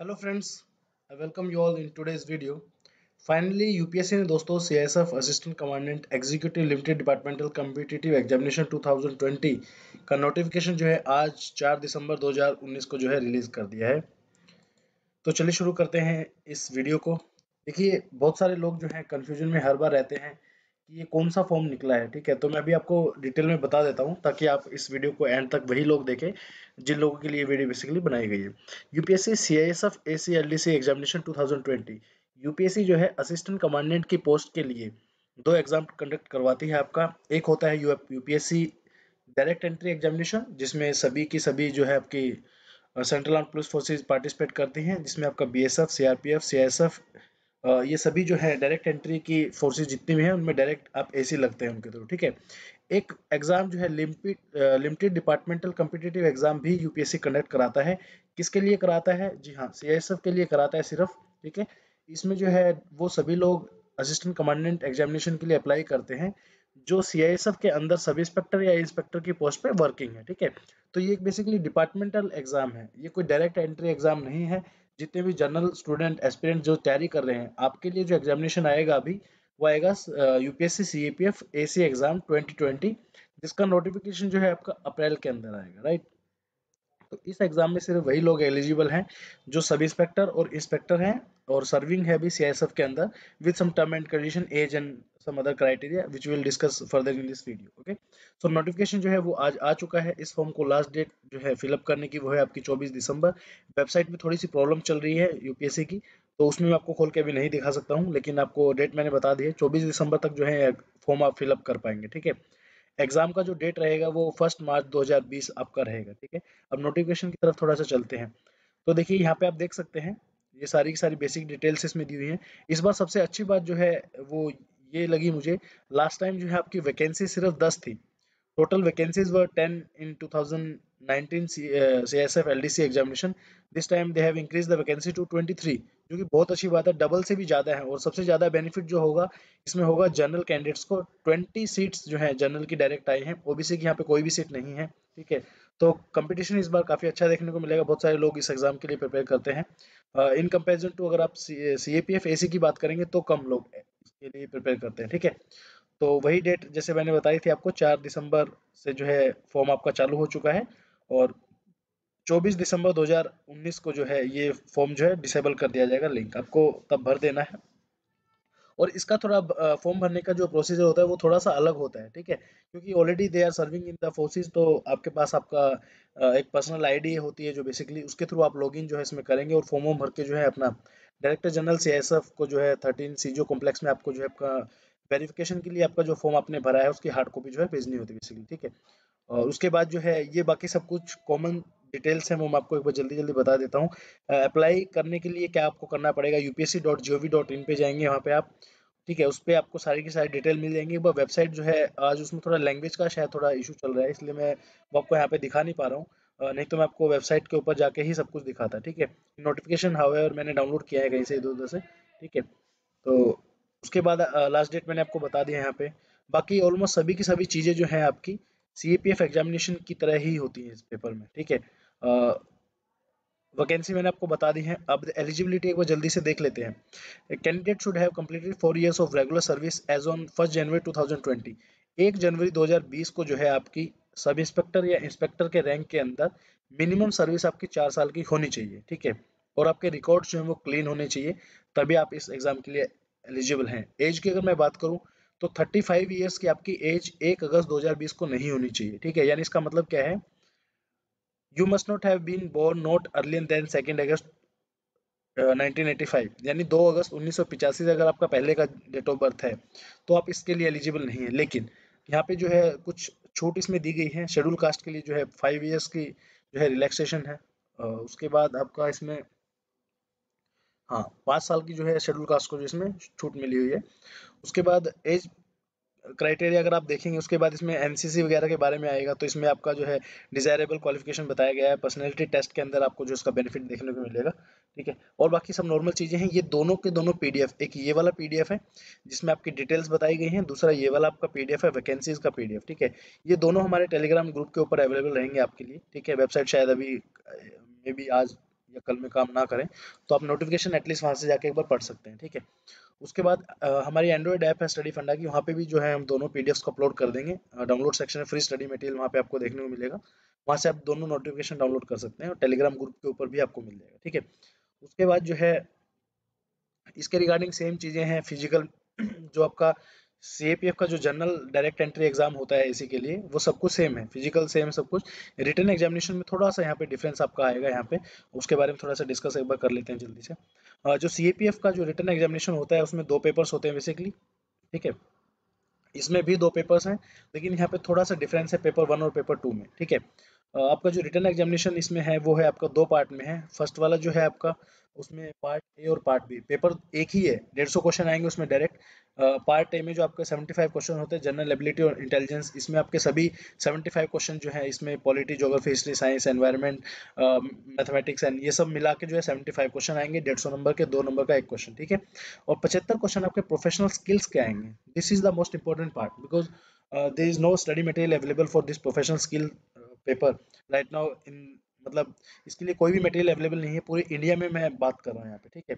Hello friends I welcome you all in today's video finally UPSC ने दोस्तों CSF assistant commandant executive limited departmental competitive examination 2020 का notification जो है आज 4 दिसंबर 2019 को जो है रिलीज़ कर दिया है। तो चलिए शुरू करते हैं इस वीडियो को। देखिए, बहुत सारे लोग जो हैं कन्फ्यूज़न में हर बार रहते हैं। कि ये कौन सा फॉर्म निकला है, ठीक है? तो मैं अभी आपको डिटेल में बता देता हूँ, ताकि आप इस वीडियो को एंड तक वही लोग देखें, जिन लोगों के लिए वीडियो बेसिकली बनाई गई है। UPSC C S F C L D C examination two thousand twenty UPSC जो है असिस्टेंट कमांडेंट की पोस्ट के लिए दो एग्ज़ाम कंडक्ट करवाती है आपका। एक होता है यूपीएससी डायरेक्ट एंट्री एग्जामिनेशन जिसमें सभी की सभी जो है आपकी central arm police forces participate करती हैं, जिसमें आपका बी एस एफ़ ये सभी जो है डायरेक्ट एंट्री की फोर्सेज जितनी भी हैं, उनमें डायरेक्ट आप एसी लगते हैं उनके थ्रू ठीक है? एक एग्ज़ाम जो है limited limited departmental competitive exam भी यूपीएससी कंडक्ट कराता है। किसके लिए कराता है? जी हाँ सीआईएसएफ के लिए कराता है सिर्फ़, ठीक है? इसमें जो है वो सभी लोग असिस्टेंट कमांडेंट एग्जामिनेशन के लिए अप्लाई करते हैं, जो सीआईएसएफ के अंदर सब इंस्पेक्टर या इंस्पेक्टर की पोस्ट पे वर्किंग है, ठीक है? तो ये एक बेसिकली डिपार्टमेंटल एग्ज़ाम है। ये कोई डायरेक्ट एंट्री एग्ज़ाम नहीं है। जितने भी जनरल स्टूडेंट एस्पिरेंट जो तैयारी कर रहे हैं, आपके लिए जो एग्जामिनेशन आएगा अभी, वो आएगा UPSC C A P F A C exam 2020 जिसका नोटिफिकेशन जो है आपका अप्रैल के अंदर आएगा राइट तो इस एग्ज़ाम में सिर्फ़ वही लोग एलिजिबल हैं जो सब इंस्पेक्टर और इंस्पेक्टर हैं और सर्विंग है भी सीआईएसएफ के अंदर with some term and condition age and some other criteria which will discuss further in this video okay so notification जो है वो आज आ चुका है। इस फॉर्म को लास्ट डेट जो है फिलअप करने की वो है आपकी 24 दिसंबर। वेबसाइट में थोड़ी सी प्रॉब्लम चल रही है यूपीएससी की तो उसमें मैं आपको खोल के अभी नहीं दिखा सकता हूँ, लेकिन आपको डेट मैंने बता दी है। चौबीस दिसंबर तक जो है फॉर्म आप फिलअप कर पाएँगे, ठीक है? एग्ज़ाम का जो डेट रहेगा वो फ़र्स्ट मार्च 2020 आपका रहेगा, ठीक है? अब नोटिफिकेशन की तरफ़ थोड़ा सा चलते हैं। तो देखिए, यहाँ पे आप देख सकते हैं, ये सारी की सारी बेसिक डिटेल्स इसमें दी हुई हैं। इस बार सबसे अच्छी बात जो है, वो ये लगी मुझे लास्ट टाइम जो है आपकी वैकेंसी सिर्फ़ दस थी। Total vacancies were ten in 2019 CSF LDC examination this time they have increase the vacancy to 23 जो कि बहुत अच्छी बात है डबल से भी ज़्यादा है, और सबसे ज़्यादा बेनिफिट जो होगा, इसमें होगा जनरल कैंडिडेट्स को 20 सीट्स जो है जनरल की डायरेक्ट आई हैं ओबीसी की यहाँ पे कोई भी सीट नहीं है, ठीक है? तो कंपटीशन इस बार काफ़ी अच्छा देखने को मिलेगा, बहुत सारे लोग इस एग्ज़ाम के लिए प्रिपेयर करते हैं। इन कंपेरिजन टू अगर आप सी ए पी एफ़ ए सी की बात करेंगे तो कम लोग इसके लिए प्रिपेयर करते हैं, ठीक है? तो वही डेट जैसे मैंने बताई थी आपको, चार दिसंबर से जो है फॉर्म आपका चालू हो चुका है और 24 दिसंबर 2019 को जो है ये फॉर्म जो है डिसेबल कर दिया जाएगा लिंक आपको तब भर देना है। और इसका थोड़ा फॉर्म भरने का जो प्रोसीजर होता है वो थोड़ा सा अलग होता है, ठीक है? क्योंकि already they are serving in the forces तो आपके पास आपका एक पर्सनल आईडी होती है जो बेसिकली उसके थ्रू आप लॉगिन जो है इसमें करेंगे और फॉर्म वॉर्म भर के जो है अपना डायरेक्टर जनरल सी को जो है थर्टीन सीजो कॉम्प्लेक्स में आपको जो है आपका वेरिफिकेशन के लिए आपका जो फॉर्म आपने भरा है, उसकी हार्ड कॉपी जो है भेजनी होती है बेसिकली ठीक है? और उसके बाद जो है, ये बाकी सब कुछ कॉमन डिटेल्स हैं, वो मैं आपको एक बार जल्दी जल्दी बता देता हूँ। अप्लाई करने के लिए क्या आपको करना पड़ेगा? UPSC dot G O V dot in पे जाएँगे वहाँ पे आप, ठीक है? उस पर आपको सारी की सारी डिटेल मिल जाएँगी। वो वेबसाइट जो है, आज उसमें थोड़ा लैंग्वेज का शायद थोड़ा इशू चल रहा है, इसलिए मैं वो आपको यहाँ पे दिखा नहीं पा रहा हूँ। नहीं तो मैं आपको वेबसाइट के ऊपर जाके ही सब कुछ दिखाता, ठीक है? नोटिफिकेशन हाउ मैंने डाउनलोड किया है कहीं से इधर उधर से, ठीक है? तो उसके बाद लास्ट डेट मैंने आपको बता दिया यहाँ पे। बाकी ऑलमोस्ट सभी की सभी चीज़ें जो हैं आपकी सी एग्जामिनेशन की तरह ही होती हैं इस पेपर में, ठीक है? वैकेंसी मैंने आपको बता दी है। अब एलिजिबिलिटी एक बार जल्दी से देख लेते हैं। Candidate should have completed four years of regular service as on first January 2020 एक जनवरी 2020 को जो है आपकी सब इंस्पेक्टर या इंस्पेक्टर के रैंक के अंदर मिनिमम सर्विस आपकी चार साल की होनी चाहिए, ठीक है? और आपके रिकॉर्ड जो है वो क्लीन होने चाहिए, तभी आप इस एग्ज़ाम के लिए एलिजिबल हैं। एज की अगर मैं बात करूँ तो 35 इयर्स की आपकी एज 1 अगस्त 2020 को नहीं होनी चाहिए, ठीक है? यानी इसका मतलब क्या है? You must not have been born not earlier than second August 1985 यानी 2 अगस्त उन्नीस से अगर आपका पहले का डेट ऑफ़ बर्थ है तो आप इसके लिए एलिजिबल नहीं है। लेकिन यहाँ पे जो है कुछ छूट इसमें दी गई है। शेड्यूल कास्ट के लिए जो है फाइव ईयर्स की जो है रिलैक्सेशन है उसके बाद आपका इसमें हाँ पाँच साल की जो है शेड्यूल कास्ट को जो इसमें छूट मिली हुई है। उसके बाद एज क्राइटेरिया अगर आप देखेंगे, उसके बाद इसमें एनसीसी वगैरह के बारे में आएगा तो इसमें आपका जो है डिजायरेबल क्वालिफिकेशन बताया गया है। पर्सनैलिटी टेस्ट के अंदर आपको जो इसका बेनिफिट देखने को मिलेगा, ठीक है? और बाकी सब नॉर्मल चीज़ें हैं। ये दोनों के दोनों पीडीएफ एक ये वाला पीडीएफ है, जिसमें आपकी डिटेल्स बताई गई हैं। दूसरा ये वाला आपका पीडीएफ है वैकेंसीज का पीडीएफ ठीक है? ये दोनों हमारे टेलीग्राम ग्रुप के ऊपर अवेलेबल रहेंगे आपके लिए, ठीक है? वेबसाइट शायद अभी मे बी आज या कल में काम ना करें तो आप नोटिफिकेशन एटलीस्ट वहाँ से जाके एक बार पढ़ सकते हैं, ठीक है? उसके बाद हमारी एंड्रॉइड ऐप है स्टडी फंडा की, वहाँ पे भी जो है हम दोनों पीडीएफ को अपलोड कर देंगे। डाउनलोड सेक्शन में फ्री स्टडी मटेरियल वहाँ पे आपको देखने को मिलेगा। वहाँ से आप दोनों नोटिफिकेशन डाउनलोड कर सकते हैं और टेलीग्राम ग्रुप के ऊपर भी आपको मिल जाएगा, ठीक है? उसके बाद जो है, इसके रिगार्डिंग सेम चीज़ें हैं फ़िज़िकल जो आपका सीएपीएफ का जो जनरल डायरेक्ट एंट्री एग्ज़ाम होता है इसी के लिए, वो सब कुछ सेम है फ़िज़िकल सेम सब कुछ। रिटर्न एग्जामिनेशन में थोड़ा सा यहाँ पे डिफरेंस आपका आएगा यहाँ पे, उसके बारे में थोड़ा सा डिस्कस एक बार कर लेते हैं जल्दी से। जो सीएपीएफ का जो रिटर्न एग्जामिनेशन होता है, उसमें दो पेपर्स होते हैं बेसिकली ठीक है? इसमें भी दो पेपर्स हैं, लेकिन यहाँ पे थोड़ा सा डिफरेंस है पेपर वन और पेपर टू में, ठीक है? आपका जो रिटर्न एग्जामिनेशन इसमें है, वो है आपका दो पार्ट में है। फ़र्स्ट वाला जो है आपका, उसमें पार्ट ए और पार्ट बी। पेपर एक ही है, डेढ़ सौ क्वेश्चन आएँगे उसमें डायरेक्ट। पार्ट ए में जो आपके 75 क्वेश्चन होते हैं, जनरल एबिलिटी और इंटेलिजेंस, इसमें आपके सभी 75 क्वेश्चन जो है, इसमें polity geography history, science environment mathematics and ये सब मिला के जो है 75 क्वेश्चन आएँगे, डेढ़ सौ नंबर के, दो नंबर का एक क्वेश्चन, ठीक है? और पचहत्तर क्वेश्चन आपके प्रोफेशनल स्किल्स के आएँगे। This is the most important part because there is no study material available for this professional skill paper right now in मतलब इसके लिए कोई भी मटेरियल अवेलेबल नहीं है। पूरे इंडिया में मैं बात कर रहा हूँ यहाँ पे ठीक है?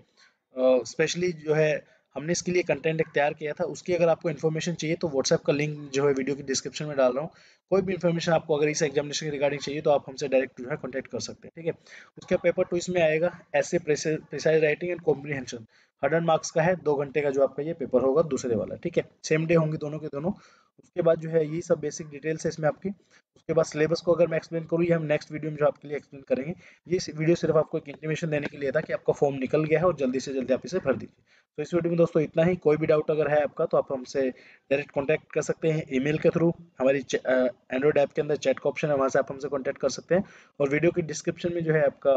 स्पेशली uh, जो है हमने इसके लिए कंटेंट एक तैयार किया था। उसकी अगर आपको इन्फॉर्मेशन चाहिए तो व्हाट्सएप का लिंक जो है वीडियो की डिस्क्रिप्शन में डाल रहा हूँ। कोई भी इन्फॉर्मेशन आपको अगर इस एग्जामिनेशन के रिगार्डिंग चाहिए तो आप हमसे डायरेक्ट जो है कॉन्टैक्ट कर सकते हैं ठीक है? उसका पेपर टू इसमें आएगा ऐसे precise writing and comprehension hundred marks का है, दो घंटे का जो आपका ये पेपर होगा, दूसरे वाला, ठीक है? सेम डे होंगे दोनों के दोनों। उसके बाद जो है यही सब बेसिक डिटेल्स है इसमें आपकी। उसके बाद सिलेबस को अगर मैं एक्सप्लेन करूँ, ये हम नेक्स्ट वीडियो में जो आपके लिए एक्सप्लेन करेंगे, ये वीडियो सिर्फ़ आपको एक इन्फॉर्मेशन देने के लिए था कि आपका फॉर्म निकल गया है और जल्दी से जल्दी आप इसे भर दीजिए। तो इस वीडियो में दोस्तों इतना ही। कोई भी डाउट अगर है आपका तो आप हमसे डायरेक्ट कॉन्टैक्ट कर सकते हैं ईमेल के थ्रू हमारी एंड्रॉइड ऐप के अंदर चैट का ऑप्शन है, वहाँ से आप हमसे कॉन्टैक्ट कर सकते हैं। और वीडियो की डिस्क्रिप्शन में जो है आपका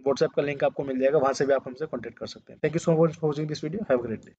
व्हाट्सएप का लिंक आपको मिल जाएगा, वहाँ से भी आप हमसे कॉन्टेक्ट कर सकते हैं। Thank you so much for watching this video have great day